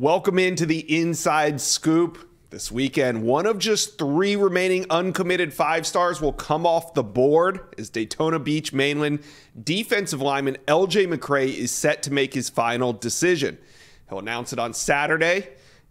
Welcome into the Inside Scoop. This weekend, one of just three remaining uncommitted five stars will come off the board as Daytona Beach mainland defensive lineman LJ McCray is set to make his final decision. He'll announce it on Saturday.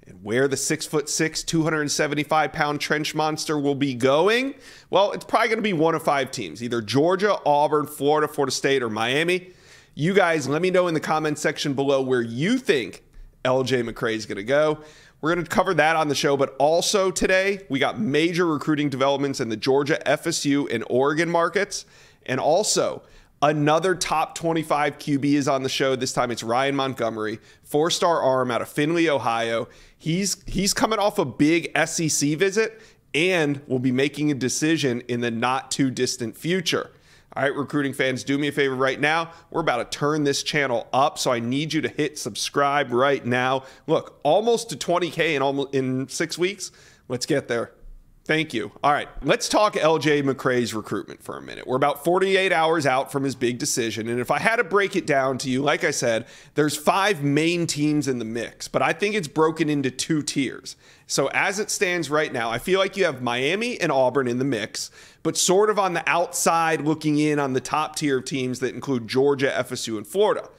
And where the six foot six, 275 pound trench monster will be going? Well, it's probably going to be one of five teams either Georgia, Auburn, Florida, Florida State, or Miami. You guys, let me know in the comment section below where you think LJ McCray is going to go. We're going to cover that on the show, but also today we got major recruiting developments in the Georgia, FSU, and Oregon markets. And also, another top 25 QB is on the show. This time it's Ryan Montgomery, four star arm out of Findlay, Ohio. He's, he's coming off a big SEC visit and will be making a decision in the not too distant future. All right, recruiting fans, do me a favor right now. We're about to turn this channel up, so I need you to hit subscribe right now. Look, almost to 20K in almost in six weeks. Let's get there. Thank you. All right, let's talk LJ McCray's recruitment for a minute. We're about 48 hours out from his big decision. And if I had to break it down to you, like I said, there's five main teams in the mix, but I think it's broken into two tiers. So as it stands right now, I feel like you have Miami and Auburn in the mix, but sort of on the outside looking in on the top tier of teams that include Georgia, FSU, and Florida.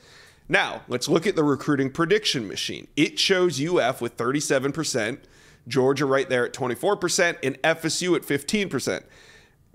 Now, let's look at the recruiting prediction machine. It shows UF with 37%. Georgia right there at 24%, and FSU at 15%.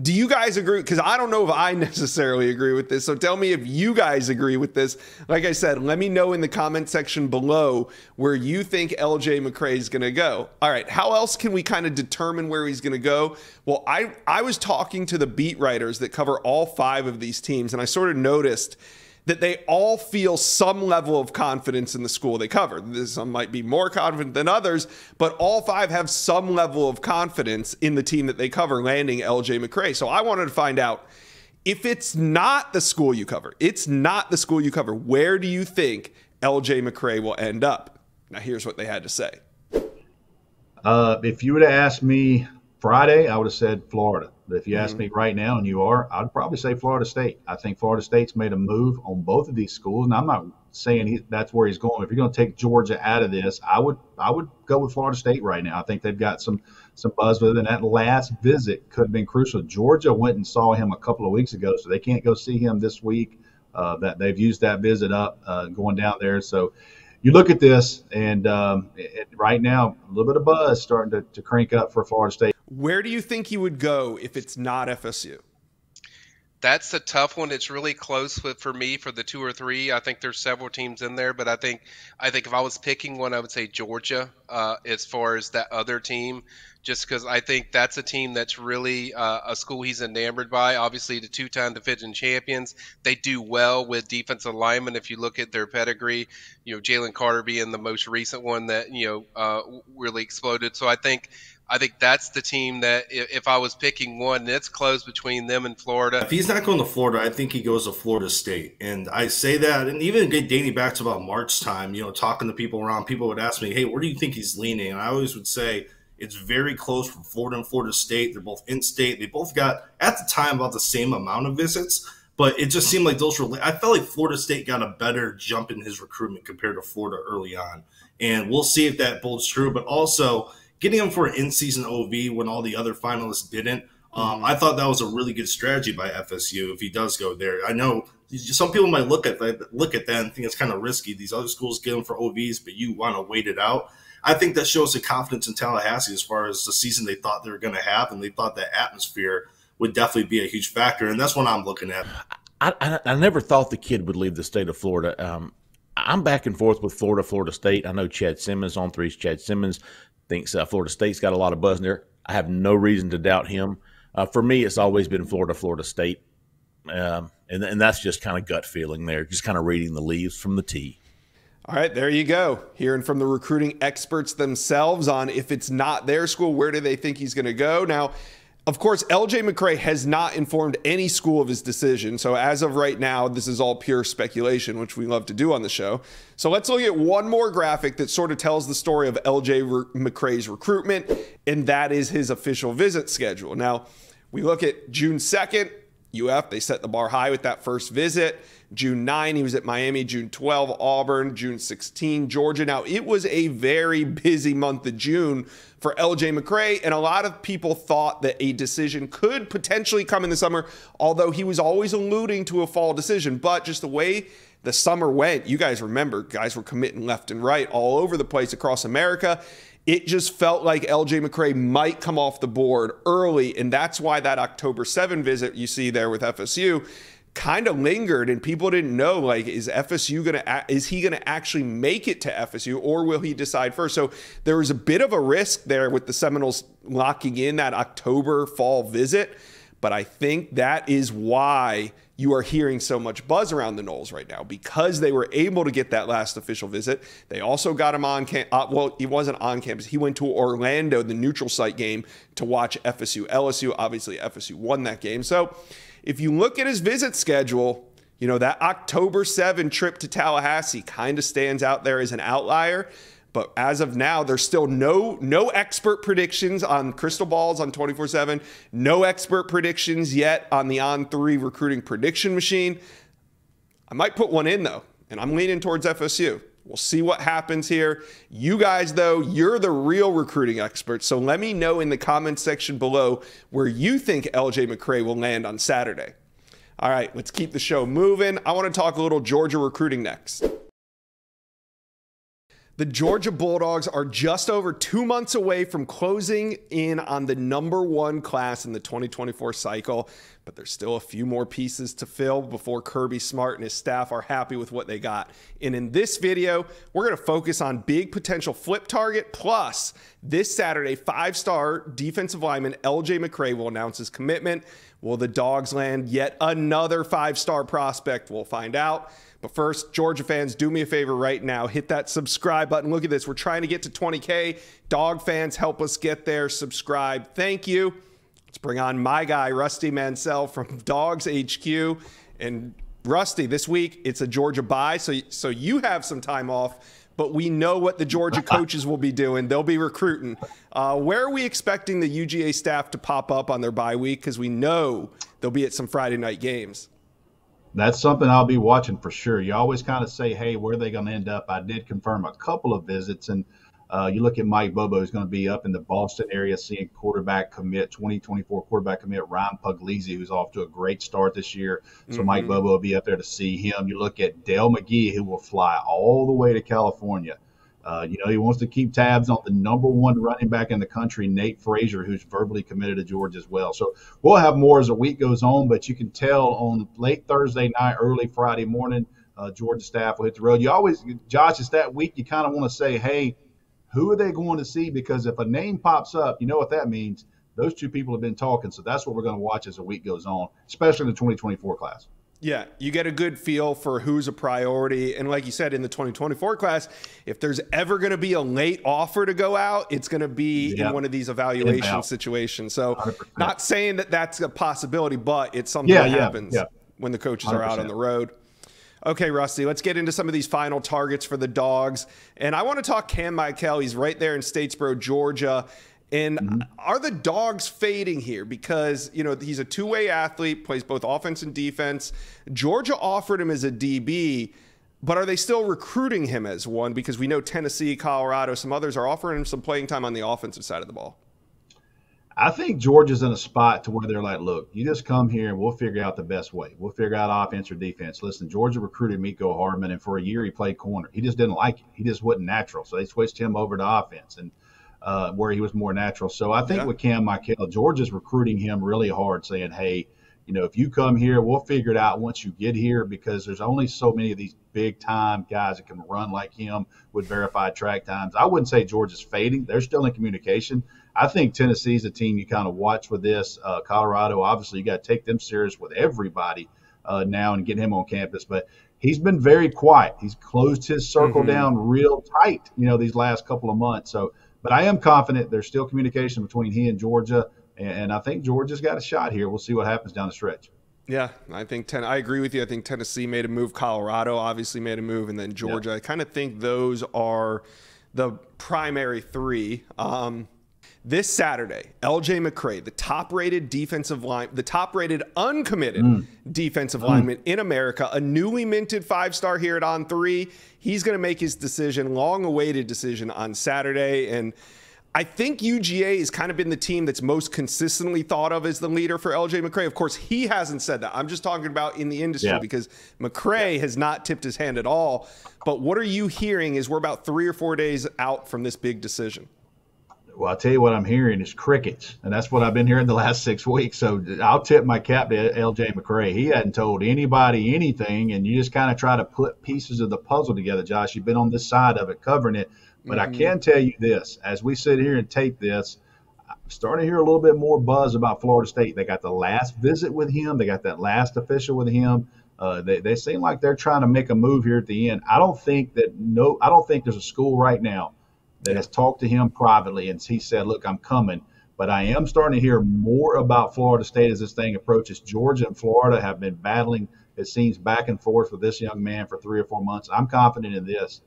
Do you guys agree? Because I don't know if I necessarily agree with this. So tell me if you guys agree with this. Like I said, let me know in the comment section below where you think LJ McCray is going to go. All right. How else can we kind of determine where he's going to go? Well, I, I was talking to the beat writers that cover all five of these teams, and I sort of noticed that they all feel some level of confidence in the school they cover. Some might be more confident than others, but all five have some level of confidence in the team that they cover, landing LJ McCray. So I wanted to find out if it's not the school you cover, it's not the school you cover, where do you think LJ McCray will end up? Now, here's what they had to say. Uh, if you would have asked me Friday, I would have said Florida. But if you ask mm-hmm. me right now, and you are, I'd probably say Florida State. I think Florida State's made a move on both of these schools, and I'm not saying he, that's where he's going. If you're going to take Georgia out of this, I would I would go with Florida State right now. I think they've got some some buzz with it, and that last visit could have been crucial. Georgia went and saw him a couple of weeks ago, so they can't go see him this week. Uh, that they've used that visit up uh, going down there, so you look at this, and um, it, right now, a little bit of buzz starting to, to crank up for Florida State. Where do you think he would go if it's not FSU? That's a tough one. It's really close with, for me for the two or three. I think there's several teams in there, but I think I think if I was picking one, I would say Georgia uh, as far as that other team just because I think that's a team that's really uh, a school he's enamored by. Obviously, the two-time division champions, they do well with defensive linemen. If you look at their pedigree, you know Jalen Carter being the most recent one that you know uh, really exploded. So I think I think that's the team that if I was picking one, it's close between them and Florida. If he's not going to Florida, I think he goes to Florida State. And I say that, and even dating back to about March time, you know, talking to people around, people would ask me, "Hey, where do you think he's leaning?" And I always would say it's very close from Florida and Florida State. They're both in state. They both got at the time about the same amount of visits, but it just seemed like those were. I felt like Florida State got a better jump in his recruitment compared to Florida early on, and we'll see if that holds true. But also getting him for an in-season OV when all the other finalists didn't. Um. I thought that was a really good strategy by FSU if he does go there. I know some people might look at that, look at that and think it's kind of risky. These other schools get him for OVs, but you want to wait it out. I think that shows the confidence in Tallahassee as far as the season they thought they were going to have, and they thought that atmosphere would definitely be a huge factor, and that's what I'm looking at. I, I, I never thought the kid would leave the state of Florida. Um, I'm back and forth with Florida, Florida State. I know Chad Simmons On3's. Chad Simmons thinks uh, Florida State's got a lot of buzz in there. I have no reason to doubt him. Uh, for me, it's always been Florida, Florida State. Um, and, and that's just kind of gut feeling there, just kind of reading the leaves from the tea. All right, there you go. Hearing from the recruiting experts themselves on if it's not their school, where do they think he's going to go? Now, of course, LJ McCray has not informed any school of his decision. So, as of right now, this is all pure speculation, which we love to do on the show. So, let's look at one more graphic that sort of tells the story of LJ McCray's recruitment, and that is his official visit schedule. Now, we look at June 2nd, UF, they set the bar high with that first visit. June 9, he was at Miami. June 12, Auburn. June 16, Georgia. Now, it was a very busy month of June for LJ McCray, and a lot of people thought that a decision could potentially come in the summer, although he was always alluding to a fall decision. But just the way the summer went, you guys remember, guys were committing left and right all over the place across America. It just felt like LJ McCray might come off the board early, and that's why that October 7 visit you see there with FSU kind of lingered and people didn't know like is FSU going to is he going to actually make it to FSU or will he decide first? So there was a bit of a risk there with the Seminoles locking in that October fall visit but I think that is why you are hearing so much buzz around the Noles right now because they were able to get that last official visit. They also got him on camp. Uh, well, he wasn't on campus. He went to Orlando, the neutral site game, to watch FSU LSU. Obviously, FSU won that game. So if you look at his visit schedule, you know, that October 7 trip to Tallahassee kind of stands out there as an outlier. But as of now, there's still no no expert predictions on crystal balls on 24/7. No expert predictions yet on the On3 recruiting prediction machine. I might put one in though, and I'm leaning towards FSU. We'll see what happens here. You guys, though, you're the real recruiting experts. So let me know in the comments section below where you think LJ McCray will land on Saturday. All right, let's keep the show moving. I want to talk a little Georgia recruiting next. The Georgia Bulldogs are just over two months away from closing in on the number one class in the 2024 cycle, but there's still a few more pieces to fill before Kirby Smart and his staff are happy with what they got. And in this video, we're going to focus on big potential flip target. Plus, this Saturday, five star defensive lineman LJ McCray will announce his commitment. Will the Dogs land yet another five star prospect? We'll find out. But first, Georgia fans, do me a favor right now. Hit that subscribe button. Look at this. We're trying to get to 20K. Dog fans, help us get there. Subscribe. Thank you. Let's bring on my guy, Rusty Mansell from Dogs HQ. And Rusty, this week it's a Georgia bye, so so you have some time off. But we know what the Georgia coaches will be doing. They'll be recruiting. Uh, where are we expecting the UGA staff to pop up on their bye week? Because we know they'll be at some Friday night games that's something I'll be watching for sure. You always kind of say, hey, where are they going to end up? I did confirm a couple of visits, and uh, you look at Mike Bobo, who's going to be up in the Boston area seeing quarterback commit, 2024 quarterback commit Ryan Puglisi, who's off to a great start this year. So mm-hmm. Mike Bobo will be up there to see him. You look at Dell McGee, who will fly all the way to California uh, you know, he wants to keep tabs on the number one running back in the country, Nate Frazier, who's verbally committed to Georgia as well. So we'll have more as the week goes on, but you can tell on late Thursday night, early Friday morning, uh, Georgia staff will hit the road. You always, Josh, it's that week you kind of want to say, hey, who are they going to see? Because if a name pops up, you know what that means. Those two people have been talking. So that's what we're going to watch as the week goes on, especially in the 2024 class. Yeah, you get a good feel for who's a priority. And like you said, in the 2024 class, if there's ever going to be a late offer to go out, it's going to be in one of these evaluation situations. So, 100%. not saying that that's a possibility, but it's something yeah, that happens when the coaches 100%. are out on the road. Okay, Rusty, let's get into some of these final targets for the dogs. And I want to talk Kam Mikell. He's right there in Statesboro, Georgia. And mm-hmm. are the dogs fading here? Because, you know, he's a two way athlete, plays both offense and defense. Georgia offered him as a DB, but are they still recruiting him as one? Because we know Tennessee, Colorado, some others are offering him some playing time on the offensive side of the ball. I think Georgia's in a spot to where they're like, look, you just come here and we'll figure out the best way. We'll figure out offense or defense. Listen, Georgia recruited Miko Hardman, and for a year he played corner. He just didn't like it. He just wasn't natural. So they switched him over to offense. And uh, where he was more natural. So I think yeah. with Kam Mikell, Georgia's recruiting him really hard, saying, hey, you know, if you come here, we'll figure it out once you get here because there's only so many of these big time guys that can run like him with verified track times. I wouldn't say Georgia's fading. They're still in communication. I think Tennessee's a team you kind of watch with this. Uh, Colorado, obviously, you got to take them serious with everybody uh, now and get him on campus. But he's been very quiet. He's closed his circle mm-hmm. down real tight, you know, these last couple of months. So but I am confident there's still communication between he and Georgia, and I think Georgia's got a shot here. We'll see what happens down the stretch. Yeah, I think ten, I agree with you. I think Tennessee made a move, Colorado obviously made a move, and then Georgia. I kind of think those are the primary three. Um, This Saturday, LJ McCray, the top-rated defensive line, the top-rated uncommitted mm. defensive mm. lineman in America, a newly minted five-star here at On3. He's going to make his decision, long-awaited decision, on Saturday, and I think UGA has kind of been the team that's most consistently thought of as the leader for LJ McCray. Of course, he hasn't said that. I'm just talking about in the industry yeah. because McCray yeah. has not tipped his hand at all. But what are you hearing? Is we're about three or four days out from this big decision? Well, I'll tell you what I'm hearing is crickets, and that's what I've been hearing the last six weeks. So I'll tip my cap to LJ McCray. He hadn't told anybody anything, and you just kind of try to put pieces of the puzzle together. Josh, you've been on this side of it, covering it. But mm-hmm. I can tell you this: as we sit here and tape this, I'm starting to hear a little bit more buzz about Florida State. They got the last visit with him. They got that last official with him. Uh, they, they seem like they're trying to make a move here at the end. I don't think that no, I don't think there's a school right now that has talked to him privately and he said, "Look, I'm coming." But I am starting to hear more about Florida State as this thing approaches. Georgia and Florida have been battling, it seems, back and forth with this young man for three or four months. I'm confident in this.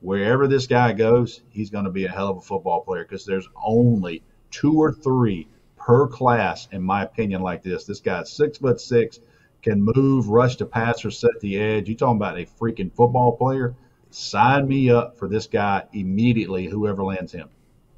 Wherever this guy goes, he's going to be a hell of a football player because there's only two or three per class, in my opinion, like this. This guy's six foot six, can move, rush to pass, or set the edge. You talking about a freaking football player? Sign me up for this guy immediately, whoever lands him.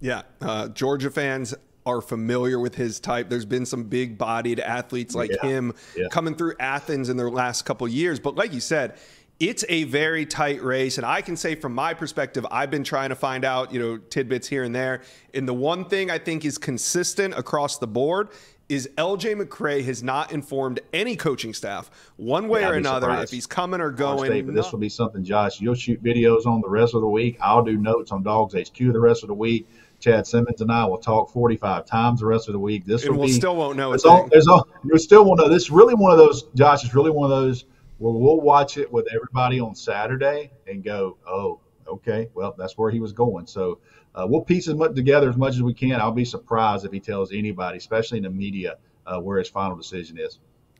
Yeah. Uh, Georgia fans are familiar with his type. There's been some big bodied athletes like yeah. him yeah. coming through Athens in their last couple years. But like you said, it's a very tight race. And I can say from my perspective, I've been trying to find out, you know, tidbits here and there. And the one thing I think is consistent across the board is LJ McCray has not informed any coaching staff one way yeah, or another surprised. if he's coming or going. State, but this will be something, Josh. You'll shoot videos on the rest of the week. I'll do notes on Dogs HQ the rest of the week. Chad Simmons and I will talk 45 times the rest of the week. This will we'll be, still won't know. There's all, there's all, you still won't know. This is really one of those, Josh, is really one of those where we'll watch it with everybody on Saturday and go, oh, okay, well, that's where he was going. So uh, we'll piece as much together as much as we can. I'll be surprised if he tells anybody, especially in the media, uh, where his final decision is.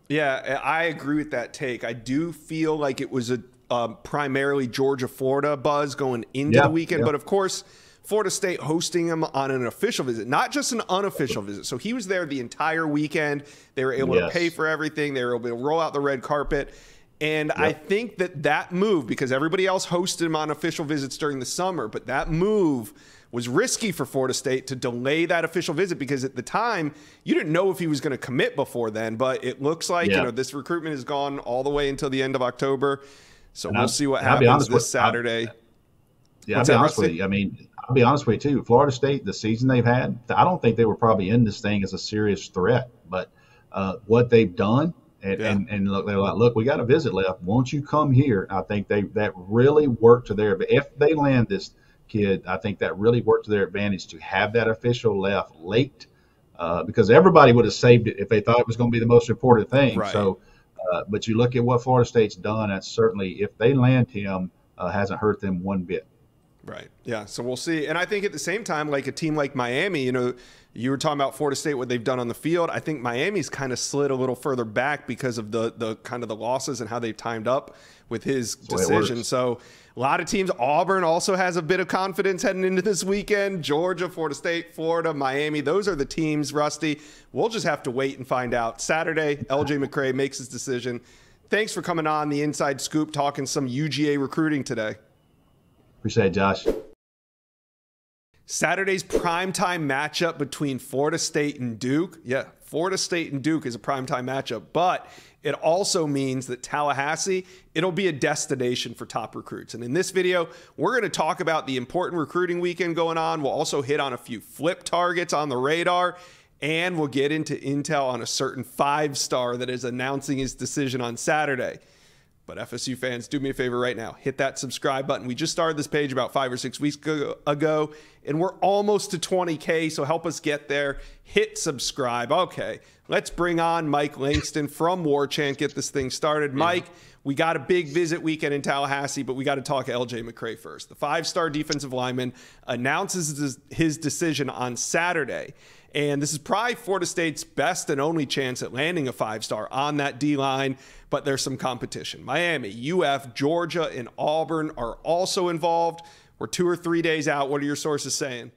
Yeah, I agree with that take. I do feel like it was a um, primarily Georgia Florida buzz going into yeah, the weekend, yeah. but of course. Florida State hosting him on an official visit, not just an unofficial visit. So he was there the entire weekend. They were able yes. to pay for everything. They were able to roll out the red carpet. And yep. I think that that move, because everybody else hosted him on official visits during the summer, but that move was risky for Florida State to delay that official visit because at the time you didn't know if he was going to commit before then. But it looks like yeah. you know this recruitment has gone all the way until the end of October. So and we'll I'll, see what happens this with, Saturday. I'll, yeah, I'll be honest with you. I mean, I'll be honest with you too. Florida State, the season they've had, I don't think they were probably in this thing as a serious threat. But uh, what they've done, and, yeah. and, and look, they're like, look, we got a visit left. Won't you come here? I think they that really worked to their. If they land this kid, I think that really worked to their advantage to have that official left late uh, because everybody would have saved it if they thought it was going to be the most important thing. Right. So, uh, but you look at what Florida State's done, that's certainly, if they land him, uh, hasn't hurt them one bit. Right. Yeah. So we'll see. And I think at the same time, like a team like Miami, you know, you were talking about Florida State, what they've done on the field. I think Miami's kind of slid a little further back because of the the kind of the losses and how they've timed up with his That's decision. So a lot of teams. Auburn also has a bit of confidence heading into this weekend. Georgia, Florida State, Florida, Miami. Those are the teams, Rusty. We'll just have to wait and find out. Saturday, LJ McCray makes his decision. Thanks for coming on the Inside Scoop, talking some UGA recruiting today. Appreciate it, Josh. Saturday's primetime matchup between Florida State and Duke. Yeah, Florida State and Duke is a primetime matchup, but it also means that Tallahassee, it'll be a destination for top recruits. And in this video, we're going to talk about the important recruiting weekend going on. We'll also hit on a few flip targets on the radar, and we'll get into intel on a certain five star that is announcing his decision on Saturday. But FSU fans, do me a favor right now. Hit that subscribe button. We just started this page about five or six weeks ago, and we're almost to 20K, so help us get there. Hit subscribe. Okay, let's bring on Mike Langston from Warchant, get this thing started. Mike, we got a big visit weekend in Tallahassee, but we got to talk LJ McCray first. The five star defensive lineman announces his decision on Saturday. And this is probably Florida State's best and only chance at landing a five star on that D line, but there's some competition. Miami, UF, Georgia, and Auburn are also involved. We're two or three days out. What are your sources saying?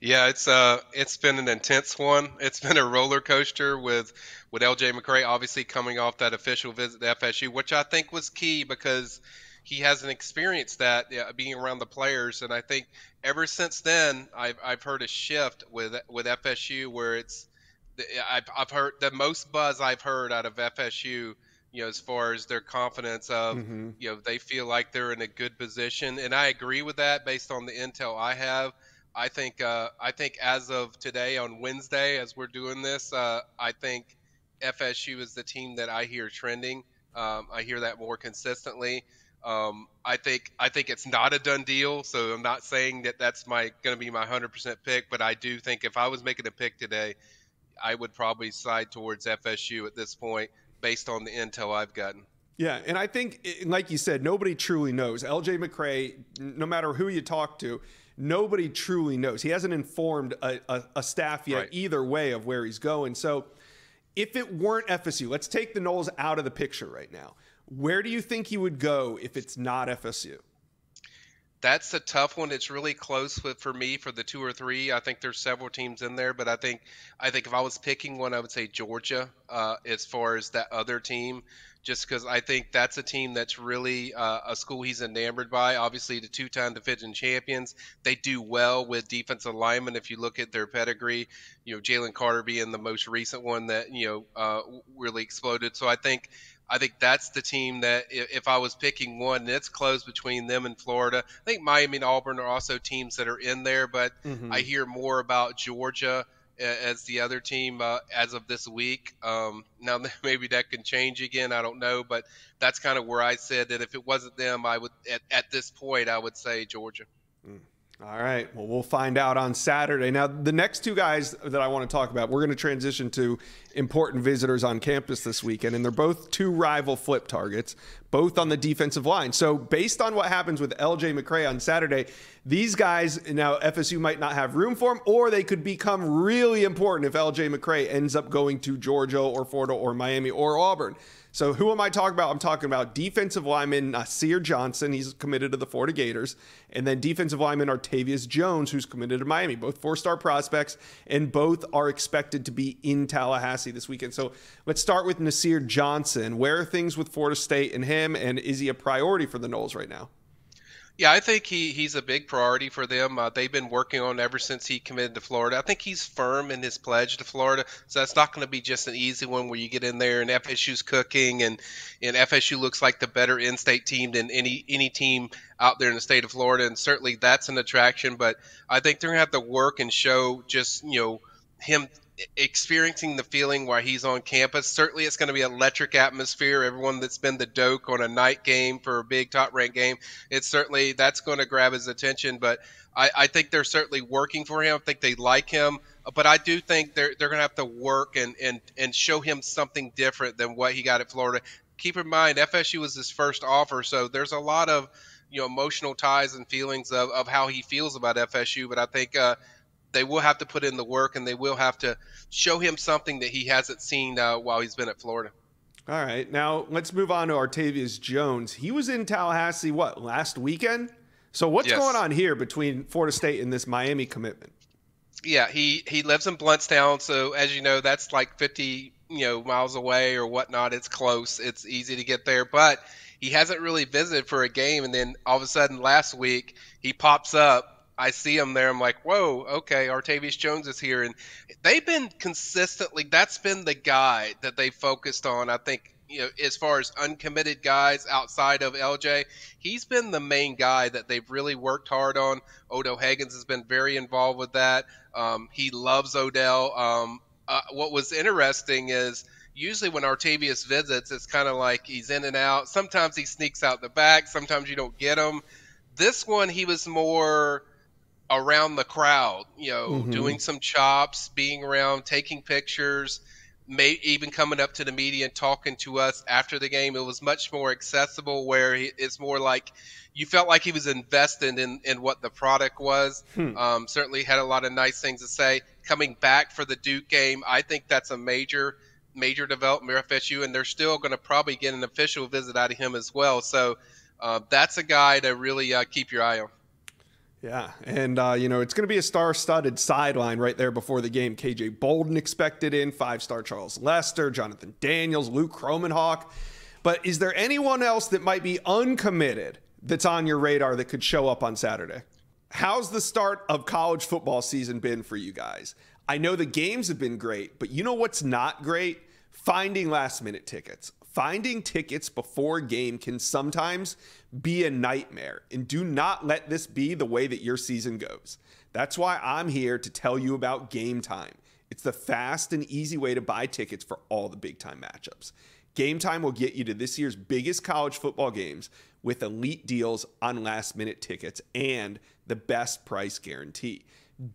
Yeah, it's uh, it's been an intense one. It's been a roller coaster with with LJ McCray obviously coming off that official visit to FSU, which I think was key because he hasn't experienced that yeah, being around the players, and I think ever since then I've I've heard a shift with with FSU where it's I've, I've heard the most buzz I've heard out of FSU you know, as far as their confidence of, mm-hmm. you know, they feel like they're in a good position, and I agree with that based on the intel I have. I think uh, I think as of today on Wednesday, as we're doing this, uh, I think FSU is the team that I hear trending. Um, I hear that more consistently. Um, I think I think it's not a done deal, so I'm not saying that that's my going to be my 100% pick, but I do think if I was making a pick today, I would probably side towards FSU at this point based on the intel I've gotten. Yeah, and I think, like you said, nobody truly knows. LJ McCray, no matter who you talk to, nobody truly knows. He hasn't informed a, a, a staff yet right. either way of where he's going. So, if it weren't FSU, let's take the Noles out of the picture right now. Where do you think he would go if it's not FSU? That's a tough one. It's really close with, for me for the two or three. I think there's several teams in there, but I think I think if I was picking one, I would say Georgia uh, as far as that other team, just because I think that's a team that's really uh, a school he's enamored by. Obviously, the two-time division champions, they do well with defensive linemen. If you look at their pedigree, you know Jalen Carter being the most recent one that you know uh, really exploded. So I think I think that's the team that if I was picking one, and it's close between them and Florida. I think Miami and Auburn are also teams that are in there, but mm-hmm. I hear more about Georgia as the other team uh, as of this week. Um, now maybe that can change again. I don't know, but that's kind of where I said that if it wasn't them, I would at, at this point I would say Georgia. All right. Well, we'll find out on Saturday. Now, the next two guys that I want to talk about, we're going to transition to important visitors on campus this weekend, and they're both two rival flip targets, both on the defensive line. So, based on what happens with LJ McCray on Saturday, these guys now FSU might not have room for them, or they could become really important if LJ McCray ends up going to Georgia or Florida or Miami or Auburn. So who am I talking about? I'm talking about defensive lineman uh, Nasir Johnson. He's committed to the Florida Gators. And then defensive lineman Artavius Jones, who's committed to Miami. Both four-star prospects, and both are expected to be in Tallahassee this weekend. So let's start with Nasir Johnson. Where are things with Florida State and him? And is he a priority for the Noles right now? Yeah, I think he, he's a big priority for them. Uh, they've been working on ever since he committed to Florida. I think he's firm in his pledge to Florida, so that's not going to be just an easy one where you get in there and FSU's cooking and and FSU looks like the better in-state team than any any team out there in the state of Florida, and certainly that's an attraction. But I think they're going to have to work and show just you know him experiencing the feeling while he's on campus. Certainly, it's going to be an electric atmosphere. Everyone that's been the Doak on a night game for a big top ranked game, it's certainly that's going to grab his attention. But I, I, think they're certainly working for him. I think they like him. But I do think they're they're going to have to work and and and show him something different than what he got at Florida. Keep in mind, FSU was his first offer, so there's a lot of you know emotional ties and feelings of, of how he feels about FSU. But I think. Uh, they will have to put in the work and they will have to show him something that he hasn't seen uh, while he's been at Florida. All right, now let's move on to Artavius Jones. He was in Tallahassee what last weekend. So what's yes. going on here between Florida State and this Miami commitment? Yeah, he he lives in Blountstown, so as you know, that's like 50 you know miles away or whatnot. It's close. It's easy to get there, but he hasn't really visited for a game. And then all of a sudden, last week he pops up I see him there. I'm like, whoa, okay, Artavius Jones is here, and they've been consistently. That's been the guy that they focused on. I think you know, as far as uncommitted guys outside of LJ, he's been the main guy that they've really worked hard on. Odell Haggins has been very involved with that. Um, he loves Odell. Um, uh, what was interesting is usually when Artavius visits, it's kind of like he's in and out. Sometimes he sneaks out the back. Sometimes you don't get him. This one, he was more around the crowd, you know, mm-hmm. doing some chops, being around, taking pictures, may even coming up to the media and talking to us after the game. It was much more accessible, where it's more like you felt like he was invested in, in what the product was. Hmm. Um, certainly had a lot of nice things to say. Coming back for the Duke game, I think that's a major major development for FSU, and they're still going to probably get an official visit out of him as well. So uh, that's a guy to really uh, keep your eye on. Yeah, and uh, you know it's going to be a star-studded sideline right there before the game. KJ Bolden expected in five-star Charles Lester, Jonathan Daniels, Luke Kromenhoek. But is there anyone else that might be uncommitted that's on your radar that could show up on Saturday? How's the start of college football season been for you guys? I know the games have been great, but you know what's not great? Finding last-minute tickets finding tickets before game can sometimes be a nightmare. And do not let this be the way that your season goes. That's why I'm here to tell you about Gametime. It's the fast and easy way to buy tickets for all the big time matchups. Gametime will get you to this year's biggest college football games with elite deals on last minute tickets and the best price guarantee.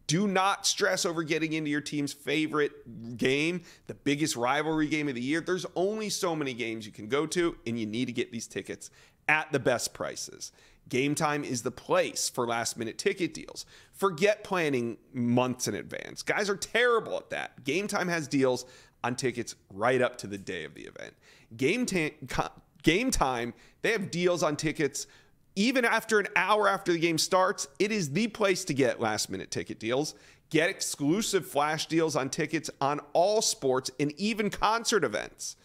Do not stress over getting into your team's favorite game, the biggest rivalry game of the year. There's only so many games you can go to, and you need to get these tickets at the best prices. Gametime is the place for last minute ticket deals. Forget planning months in advance. Guys are terrible at that. Gametime has deals on tickets right up to the day of the event. Game, ta- Gametime, they have deals on tickets even after an hour after the game starts, it is the place to get last minute ticket deals. Get exclusive flash deals on tickets on all sports and even concert events.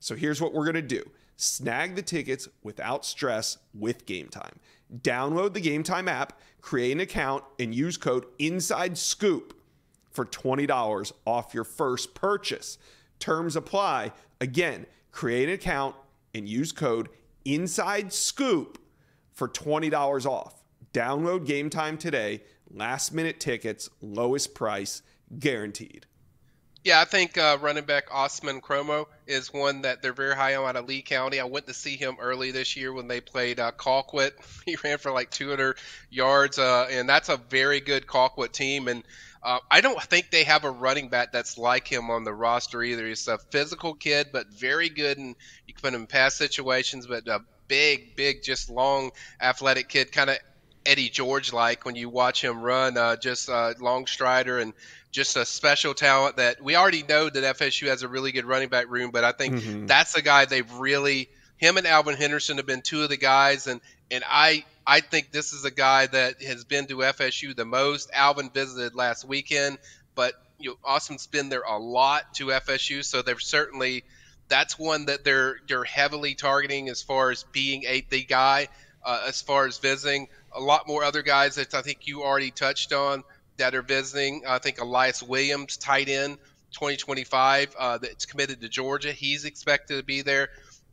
So here's what we're going to do snag the tickets without stress with Gametime. Download the Gametime app, create an account, and use code Inside Scoop for $20 off your first purchase. Terms apply. Again, create an account and use code Inside Scoop for $20 off. Download Gametime today. Last minute tickets, lowest price, guaranteed. Yeah, I think uh, running back Ousmane Kromah is one that they're very high on out of Lee County. I went to see him early this year when they played uh, Colquitt. He ran for like 200 yards, uh, and that's a very good Colquitt team. And uh, I don't think they have a running back that's like him on the roster either. He's a physical kid, but very good, and you can put him in pass situations, but uh, big, big, just long, athletic kid, kind of Eddie George like when you watch him run. Uh, just a long strider and just a special talent that we already know that FSU has a really good running back room, but I think mm-hmm. that's a guy they've really him and Alvin Henderson have been two of the guys and and I I think this is a guy that has been to FSU the most. Alvin visited last weekend, but you know, Austin's been there a lot to FSU, so they've certainly that's one that they're they're heavily targeting as far as being a the guy. Uh, as far as visiting, a lot more other guys that I think you already touched on that are visiting. I think Elias Williams, tight end, 2025, uh, that's committed to Georgia. He's expected to be there.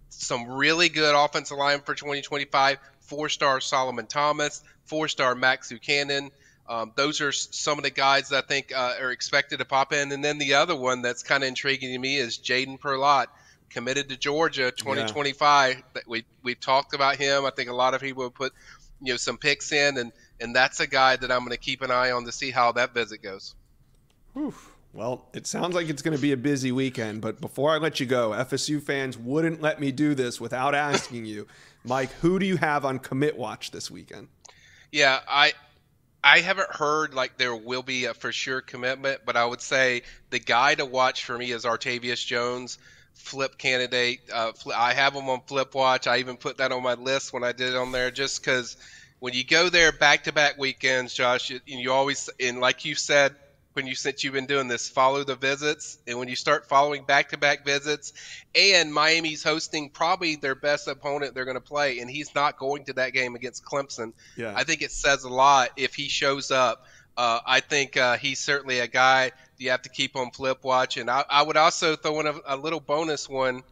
Some really good offensive line for 2025. Four-star Solomon Thomas, four-star Max Buchanan. Um, those are some of the guys that I think uh, are expected to pop in. And then the other one that's kind of intriguing to me is Jaden Perlotte committed to Georgia 2025. Yeah. We we've talked about him. I think a lot of people have put you know some picks in, and and that's a guy that I'm going to keep an eye on to see how that visit goes. Well, it sounds like it's going to be a busy weekend, but before I let you go, FSU fans wouldn't let me do this without asking you, Mike, who do you have on commit watch this weekend? Yeah, I I haven't heard like there will be a for sure commitment, but I would say the guy to watch for me is Artavius Jones flip candidate. Uh, I have them on Flip Watch. I even put that on my list when I did it on there, just because when you go there back to back weekends, Josh, you, you always and like you said when you since you've been doing this, follow the visits, and when you start following back to back visits, and Miami's hosting probably their best opponent they're going to play, and he's not going to that game against Clemson. Yeah. I think it says a lot if he shows up. Uh, I think uh, he's certainly a guy you have to keep on flip watching. I, I would also throw in a, a little bonus one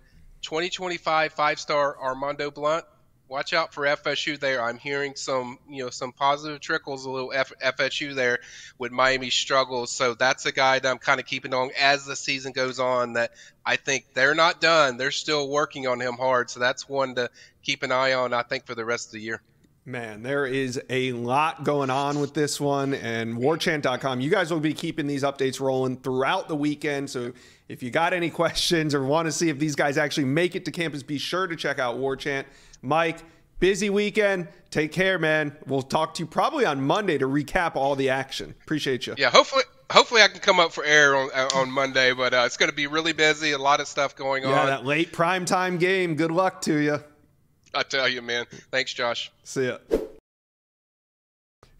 2025 five star Armondo Blount. Watch out for FSU there. I'm hearing some, you know, some positive trickles, a little F- FSU there with Miami struggles. So that's a guy that I'm kind of keeping on as the season goes on. That I think they're not done. They're still working on him hard. So that's one to keep an eye on. I think for the rest of the year. Man, there is a lot going on with this one, and warchant.com. You guys will be keeping these updates rolling throughout the weekend. So if you got any questions or want to see if these guys actually make it to campus, be sure to check out Warchant. Mike, busy weekend. Take care, man. We'll talk to you probably on Monday to recap all the action. Appreciate you. Yeah, hopefully. Hopefully I can come up for air on, uh, on Monday, but uh, it's going to be really busy. A lot of stuff going yeah, on. Yeah, that late prime time game. Good luck to you. I tell you, man. Thanks, Josh. See ya.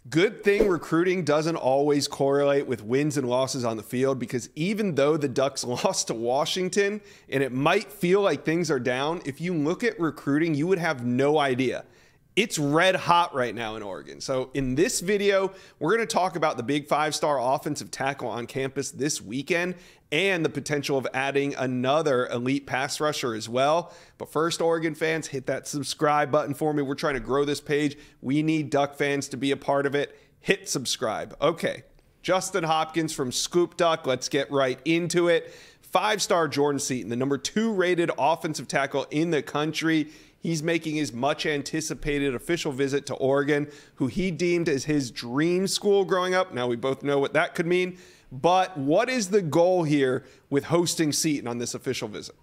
Good thing recruiting doesn't always correlate with wins and losses on the field because even though the Ducks lost to Washington and it might feel like things are down, if you look at recruiting, you would have no idea. It's red hot right now in Oregon. So, in this video, we're going to talk about the big five star offensive tackle on campus this weekend and the potential of adding another elite pass rusher as well. But first, Oregon fans, hit that subscribe button for me. We're trying to grow this page. We need Duck fans to be a part of it. Hit subscribe. Okay, Justin Hopkins from Scoop Duck. Let's get right into it. Five star Jordan Seaton, the number two rated offensive tackle in the country. He's making his much anticipated official visit to Oregon, who he deemed as his dream school growing up. Now, we both know what that could mean. But what is the goal here with hosting Seaton on this official visit?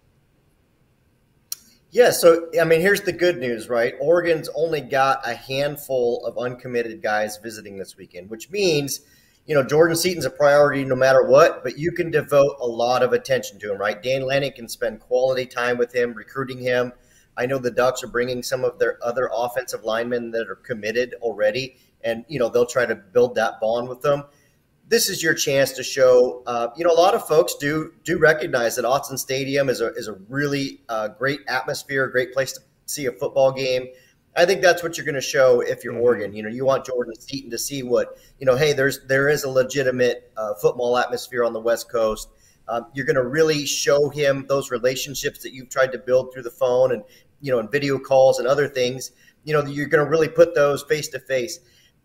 Yeah, so I mean, here's the good news, right? Oregon's only got a handful of uncommitted guys visiting this weekend, which means, you know, Jordan Seaton's a priority no matter what, but you can devote a lot of attention to him, right? Dan Lanning can spend quality time with him, recruiting him. I know the Ducks are bringing some of their other offensive linemen that are committed already, and you know they'll try to build that bond with them. This is your chance to show. Uh, you know, a lot of folks do do recognize that Autzen Stadium is a is a really uh, great atmosphere, great place to see a football game. I think that's what you're going to show if you're mm-hmm. Oregon. You know, you want Jordan Seaton to see what you know. Hey, there's there is a legitimate uh, football atmosphere on the West Coast. Um, you're going to really show him those relationships that you've tried to build through the phone and you know, in video calls and other things, you know, you're going to really put those face to face.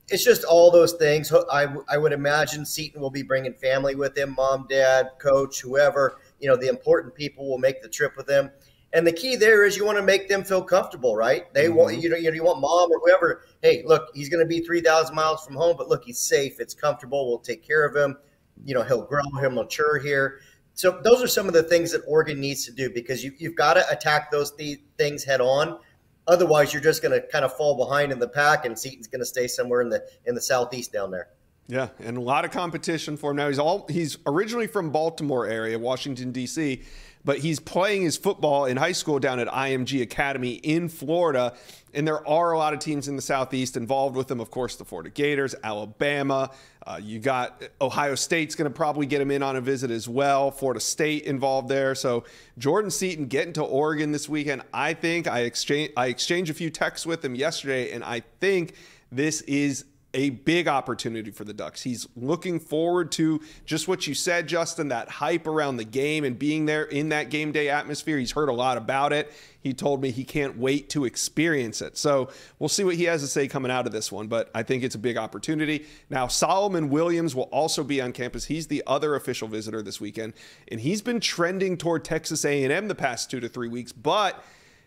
It's just all those things. I, I would imagine Seaton will be bringing family with him, mom, dad, coach, whoever. You know, the important people will make the trip with them. And the key there is you want to make them feel comfortable, right? They mm-hmm. want you know you want mom or whoever. Hey, look, he's going to be three thousand miles from home, but look, he's safe. It's comfortable. We'll take care of him. You know, he'll grow, he'll mature here. So those are some of the things that Oregon needs to do because you, have got to attack those th- things head on. Otherwise, you're just going to kind of fall behind in the pack, and Seaton's going to stay somewhere in the in the southeast down there. Yeah, and a lot of competition for him now. He's all he's originally from Baltimore area, Washington D.C., but he's playing his football in high school down at IMG Academy in Florida. And there are a lot of teams in the Southeast involved with him. Of course, the Florida Gators, Alabama. Uh, you got Ohio State's going to probably get him in on a visit as well. Florida State involved there. So Jordan Seaton getting to Oregon this weekend. I think I exchange I exchanged a few texts with him yesterday, and I think this is a big opportunity for the Ducks. He's looking forward to just what you said, Justin, that hype around the game and being there in that game day atmosphere. He's heard a lot about it. He told me he can't wait to experience it. So we'll see what he has to say coming out of this one, but I think it's a big opportunity. Now, Solomon Williams will also be on campus. He's the other official visitor this weekend, and he's been trending toward Texas A&M the past 2 to 3 weeks, but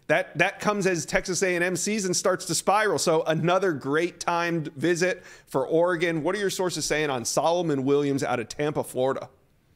that that comes as Texas A&M season starts to spiral. So another great timed visit for Oregon. What are your sources saying on Solomon Williams out of Tampa, Florida?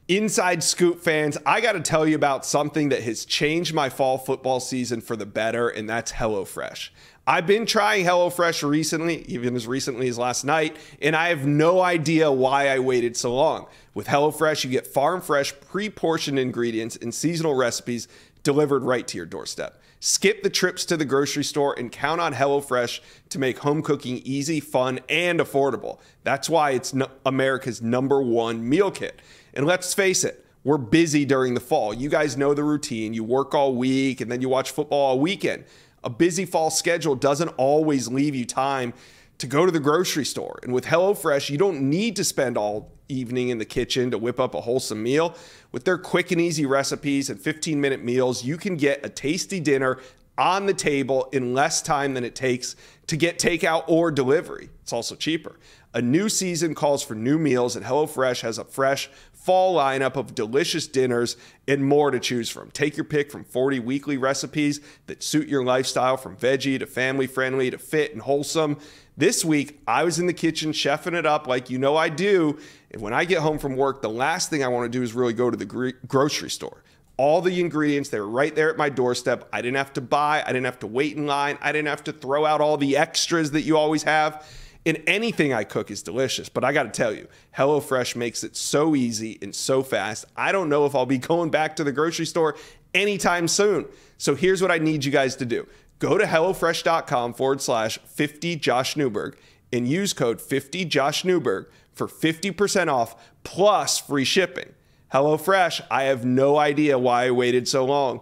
Inside Scoop fans, I got to tell you about something that has changed my fall football season for the better, and that's HelloFresh. I've been trying HelloFresh recently, even as recently as last night, and I have no idea why I waited so long. With HelloFresh, you get farm fresh, pre portioned ingredients and seasonal recipes delivered right to your doorstep. Skip the trips to the grocery store and count on HelloFresh to make home cooking easy, fun, and affordable. That's why it's no- America's number one meal kit. And let's face it, we're busy during the fall. You guys know the routine. You work all week and then you watch football all weekend. A busy fall schedule doesn't always leave you time to go to the grocery store. And with HelloFresh, you don't need to spend all evening in the kitchen to whip up a wholesome meal. With their quick and easy recipes and 15 minute meals, you can get a tasty dinner on the table in less time than it takes to get takeout or delivery. It's also cheaper. A new season calls for new meals, and HelloFresh has a fresh fall lineup of delicious dinners and more to choose from. Take your pick from 40 weekly recipes that suit your lifestyle from veggie to family friendly to fit and wholesome. This week, I was in the kitchen chefing it up like you know I do. And when I get home from work, the last thing I want to do is really go to the grocery store. All the ingredients, they were right there at my doorstep. I didn't have to buy, I didn't have to wait in line, I didn't have to throw out all the extras that you always have. And anything I cook is delicious, but I got to tell you, HelloFresh makes it so easy and so fast. I don't know if I'll be going back to the grocery store anytime soon. So here's what I need you guys to do go to HelloFresh.com forward slash 50 Josh Newberg and use code 50 Josh Newberg for 50% off plus free shipping. HelloFresh, I have no idea why I waited so long.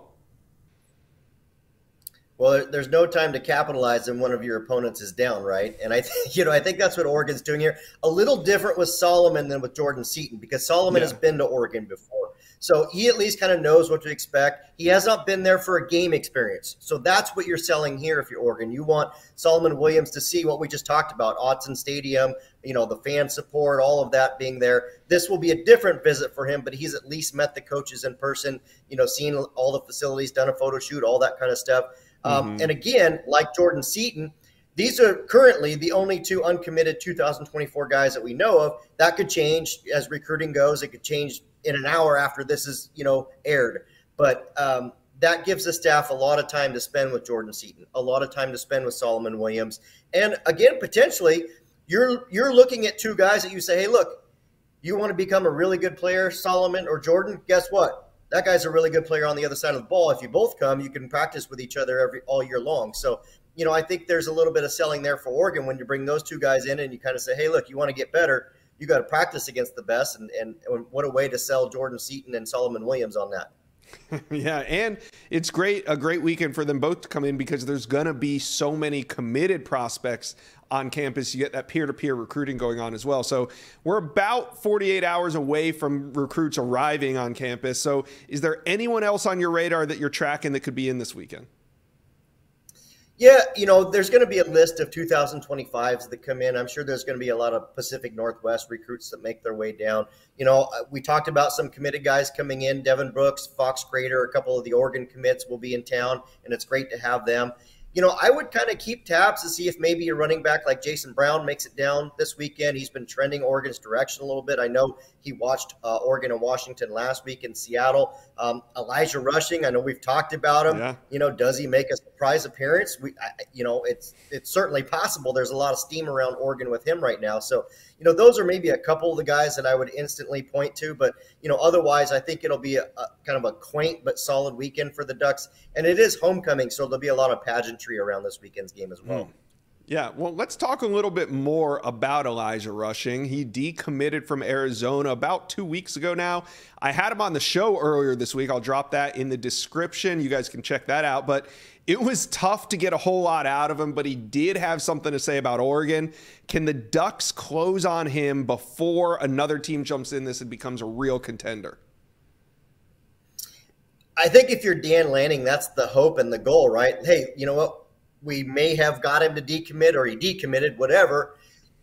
Well, there's no time to capitalize when one of your opponents is down, right? And I, think, you know, I think that's what Oregon's doing here. A little different with Solomon than with Jordan Seaton because Solomon yeah. has been to Oregon before, so he at least kind of knows what to expect. He has not been there for a game experience, so that's what you're selling here. If you're Oregon, you want Solomon Williams to see what we just talked about, Autzen Stadium, you know, the fan support, all of that being there. This will be a different visit for him, but he's at least met the coaches in person, you know, seen all the facilities, done a photo shoot, all that kind of stuff. Um, mm-hmm. And again, like Jordan Seaton, these are currently the only two uncommitted 2024 guys that we know of. That could change as recruiting goes. It could change in an hour after this is you know aired. But um, that gives the staff a lot of time to spend with Jordan Seaton, a lot of time to spend with Solomon Williams, and again, potentially you're you're looking at two guys that you say, hey, look, you want to become a really good player, Solomon or Jordan? Guess what? that guy's a really good player on the other side of the ball. If you both come, you can practice with each other every all year long. So, you know, I think there's a little bit of selling there for Oregon when you bring those two guys in and you kind of say, hey, look, you want to get better, you got to practice against the best. And, and, what a way to sell Jordan Seaton and Solomon Williams on that. yeah, and it's great a great weekend for them both to come in because there's going to be so many committed prospects on campus. You get that peer-to-peer recruiting going on as well. So, we're about 48 hours away from recruits arriving on campus. So, is there anyone else on your radar that you're tracking that could be in this weekend? Yeah, you know, there's going to be a list of 2025s that come in. I'm sure there's going to be a lot of Pacific Northwest recruits that make their way down. You know, uh, we talked about some committed guys coming in. Devin Brooks, Fox Crader, a couple of the Oregon commits will be in town, and it's great to have them you know, I would kind of keep tabs to see if maybe a running back like Jason Brown makes it down this weekend. He's been trending Oregon's direction a little bit. I know he watched uh, Oregon and Washington last week in Seattle. Um, Elijah Rushing, I know we've talked about him. Yeah. You know, does he make a surprise appearance? We, I, you know, it's it's certainly possible. There's a lot of steam around Oregon with him right now. So, you know, those are maybe a couple of the guys that I would instantly point to. But you know, otherwise, I think it'll be a, a kind of a quaint but solid weekend for the Ducks. And it is homecoming, so there'll be a lot of pageantry around this weekend's game as well. Mm. Yeah, well, let's talk a little bit more about Elijah Rushing. He decommitted from Arizona about two weeks ago now. I had him on the show earlier this week. I'll drop that in the description. You guys can check that out. But it was tough to get a whole lot out of him, but he did have something to say about Oregon. Can the Ducks close on him before another team jumps in this and becomes a real contender? I think if you're Dan Lanning, that's the hope and the goal, right? Hey, you know what? We may have got him to decommit or he decommitted, whatever.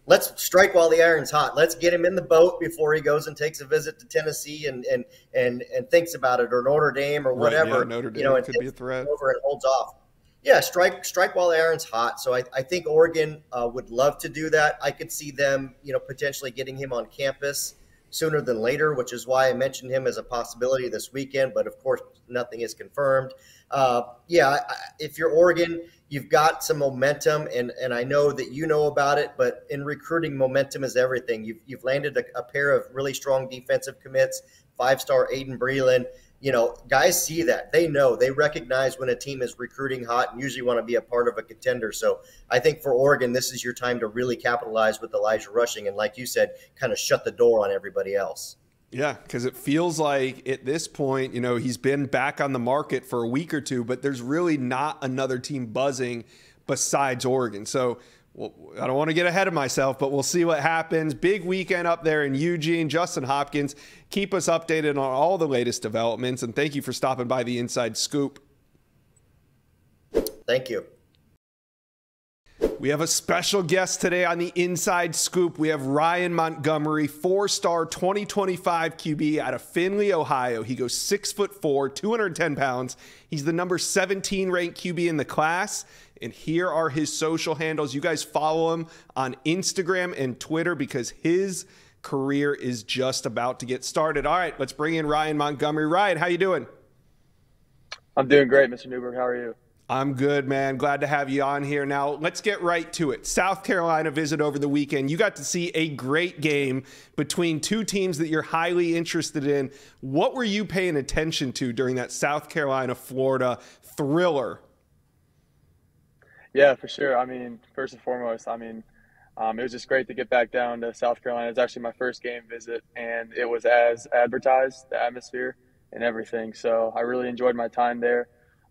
Let's strike while the iron's hot. Let's get him in the boat before he goes and takes a visit to Tennessee and and and, and thinks about it, or Notre Dame, or whatever. Right, yeah, Notre Dame you know, and could be a threat. Over and holds off. Yeah, strike strike while the iron's hot. So I, I think Oregon uh, would love to do that. I could see them, you know, potentially getting him on campus sooner than later, which is why I mentioned him as a possibility this weekend. But of course, nothing is confirmed. Uh, yeah, if you're Oregon, you've got some momentum, and and I know that you know about it. But in recruiting, momentum is everything. You've you've landed a, a pair of really strong defensive commits, five star Aiden Breland. You know, guys see that. They know. They recognize when a team is recruiting hot and usually want to be a part of a contender. So I think for Oregon, this is your time to really capitalize with Elijah Rushing and, like you said, kind of shut the door on everybody else. Yeah, because it feels like at this point, you know, he's been back on the market for a week or two, but there's really not another team buzzing besides Oregon. So well, I don't want to get ahead of myself, but we'll see what happens. Big weekend up there in Eugene. Justin Hopkins, keep us updated on all the latest developments. And thank you for stopping by the Inside Scoop. Thank you. We have a special guest today on the Inside Scoop. We have Ryan Montgomery, four-star 2025 QB out of Findlay, Ohio. He goes six foot four, 210 pounds. He's the number 17 ranked QB in the class. And here are his social handles. You guys follow him on Instagram and Twitter because his career is just about to get started. All right, let's bring in Ryan Montgomery. Ryan, how you doing? I'm doing great, Mr. Newberg. How are you? I'm good, man. Glad to have you on here. Now, let's get right to it. South Carolina visit over the weekend. You got to see a great game between two teams that you're highly interested in. What were you paying attention to during that South Carolina Florida thriller? Yeah, for sure. I mean, first and foremost, I mean, um, it was just great to get back down to South Carolina. It's actually my first game visit, and it was as advertised, the atmosphere and everything. So I really enjoyed my time there.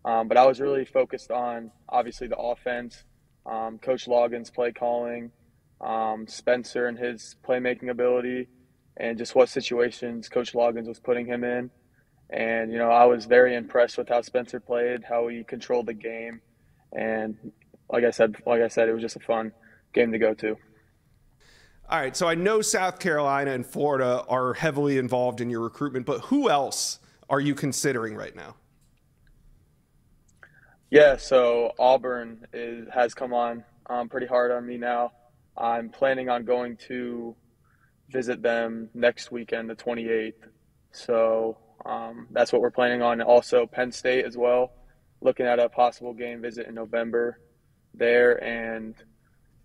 Um, but I was really focused on obviously the offense, um, Coach Loggins' play calling, um, Spencer and his playmaking ability, and just what situations Coach Loggins was putting him in. And you know, I was very impressed with how Spencer played, how he controlled the game, and like I said, like I said, it was just a fun game to go to. All right, so I know South Carolina and Florida are heavily involved in your recruitment, but who else are you considering right now? Yeah, so Auburn is, has come on um, pretty hard on me now. I'm planning on going to visit them next weekend, the 28th. So um, that's what we're planning on. Also, Penn State as well, looking at a possible game visit in November there. And,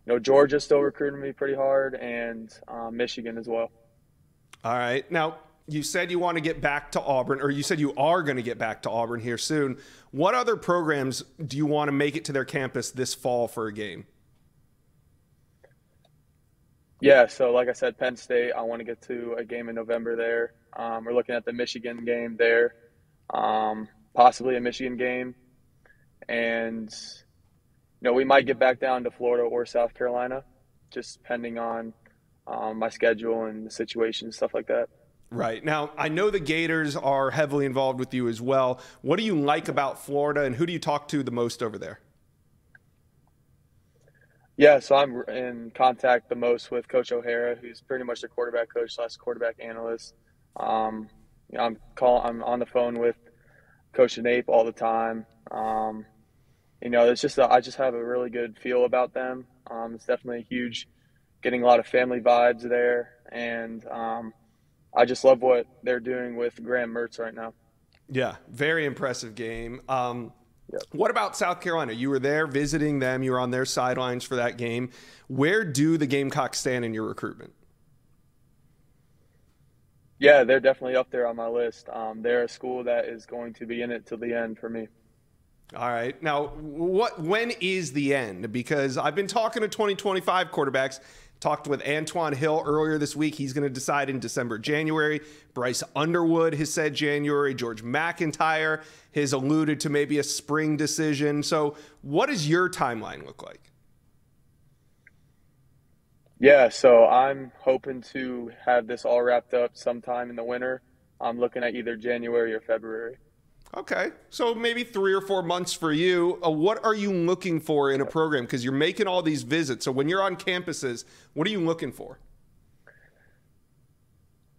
you know, Georgia's still recruiting me pretty hard, and um, Michigan as well. All right. Now, you said you want to get back to Auburn, or you said you are going to get back to Auburn here soon. What other programs do you want to make it to their campus this fall for a game? Yeah, so like I said, Penn State, I want to get to a game in November there. Um, we're looking at the Michigan game there, um, possibly a Michigan game. And, you know, we might get back down to Florida or South Carolina, just depending on um, my schedule and the situation, and stuff like that. Right. Now, I know the Gators are heavily involved with you as well. What do you like about Florida, and who do you talk to the most over there? Yeah, so I'm in contact the most with Coach O'Hara, who's pretty much the quarterback coach slash quarterback analyst. Um, you know, I'm call I'm on the phone with Coach Nape all the time. Um, you know, it's just a, I just have a really good feel about them. Um, it's definitely a huge, getting a lot of family vibes there, and um, I just love what they're doing with Graham Mertz right now. Yeah, very impressive game. Um, yep. What about South Carolina? You were there visiting them. You were on their sidelines for that game. Where do the Gamecocks stand in your recruitment? Yeah, they're definitely up there on my list. Um, they're a school that is going to be in it till the end for me. All right. Now, what when is the end? Because I've been talking to 2025 quarterbacks Talked with Antwann Hill earlier this week. He's going to decide in December, January. Bryce Underwood has said January. George MacIntyre has alluded to maybe a spring decision. So, what does your timeline look like? Yeah, so I'm hoping to have this all wrapped up sometime in the winter. I'm looking at either January or February. Okay, so maybe three or four months for you. Uh, what are you looking for in a program? Because you're making all these visits. So when you're on campuses, what are you looking for?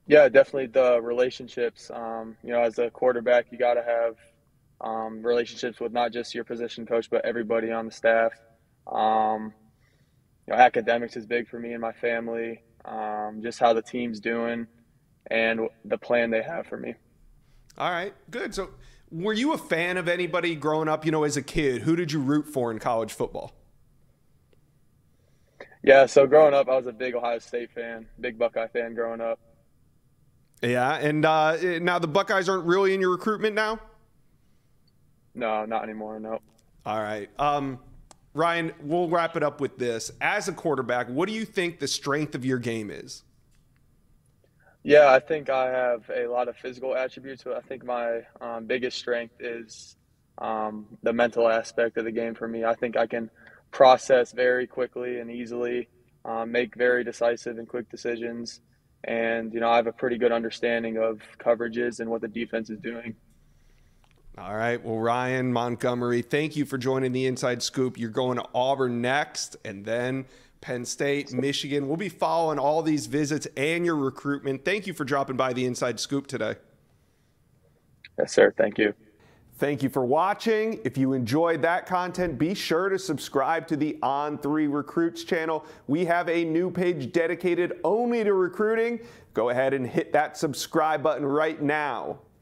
Yeah, definitely the relationships. Um, you know, as a quarterback, you got to have um, relationships with not just your position coach, but everybody on the staff. Um, you know, academics is big for me and my family. Um, just how the team's doing and the plan they have for me. All right, good. So were you a fan of anybody growing up? You know, as a kid, who did you root for in college football? Yeah, so growing up, I was a big Ohio State fan, big Buckeye fan growing up. Yeah, and uh, now the Buckeyes aren't really in your recruitment now. No, not anymore. No. All right, um, Ryan. We'll wrap it up with this. As a quarterback, what do you think the strength of your game is? Yeah, I think I have a lot of physical attributes, but I think my um, biggest strength is um, the mental aspect of the game for me. I think I can process very quickly and easily, um, make very decisive and quick decisions. And, you know, I have a pretty good understanding of coverages and what the defense is doing. All right. Well, Ryan Montgomery, thank you for joining the Inside Scoop. You're going to Auburn next, and then Penn State, Michigan. We'll be following all these visits and your recruitment. Thank you for dropping by the Inside Scoop today. Yes, sir. Thank you. Thank you for watching. If you enjoyed that content, be sure to subscribe to the On3 Recruits channel. We have a new page dedicated only to recruiting. Go ahead and hit that subscribe button right now.